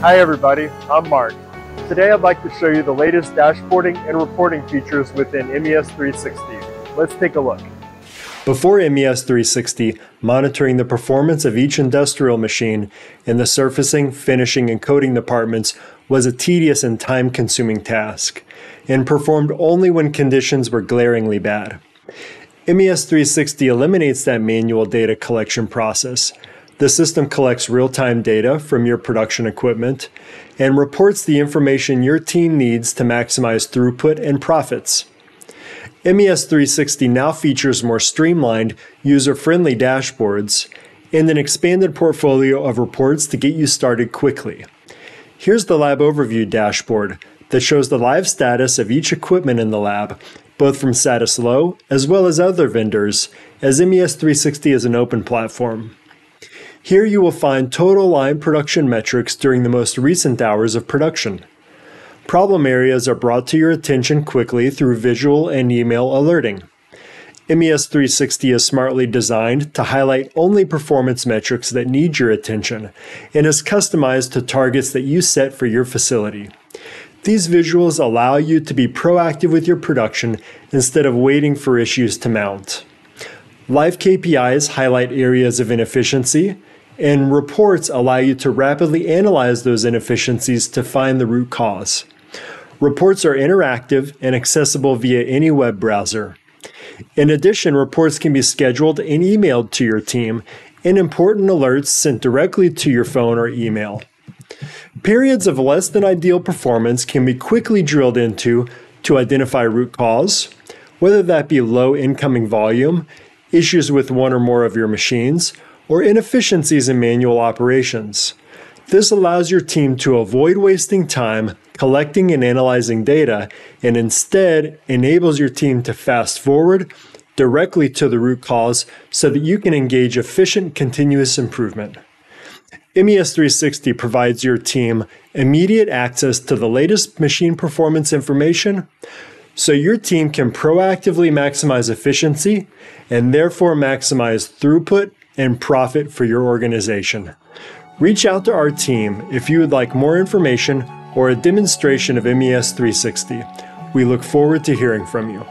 Hi everybody, I'm Mark. Today I'd like to show you the latest dashboarding and reporting features within MES 360. Let's take a look. Before MES 360, monitoring the performance of each industrial machine in the surfacing, finishing, and coating departments was a tedious and time consuming task, and performed only when conditions were glaringly bad. MES 360 eliminates that manual data collection process the system collects real time data from your production equipment and reports the information your team needs to maximize throughput and profits. MES 360 now features more streamlined, user friendly dashboards and an expanded portfolio of reports to get you started quickly. Here's the lab overview dashboard that shows the live status of each equipment in the lab, both from Satisloh as well as other vendors, as MES 360 is an open platform. Here you will find total line production metrics during the most recent hours of production. Problem areas are brought to your attention quickly through visual and email alerting. MES 360 is smartly designed to highlight only performance metrics that need your attention and is customized to targets that you set for your facility. These visuals allow you to be proactive with your production instead of waiting for issues to mount. Live KPIs highlight areas of inefficiency, and reports allow you to rapidly analyze those inefficiencies to find the root cause. Reports are interactive and accessible via any web browser. In addition, reports can be scheduled and emailed to your team, and important alerts sent directly to your phone or email. Periods of less than ideal performance can be quickly drilled into to identify root cause, whether that be low incoming volume, issues with one or more of your machines, or inefficiencies in manual operations. This allows your team to avoid wasting time collecting and analyzing data and instead enables your team to fast forward directly to the root cause so that you can engage efficient continuous improvement. MES 360 provides your team immediate access to the latest machine performance information so your team can proactively maximize efficiency and therefore maximize throughput and profit for your organization. Reach out to our team if you would like more information or a demonstration of MES 360. We look forward to hearing from you.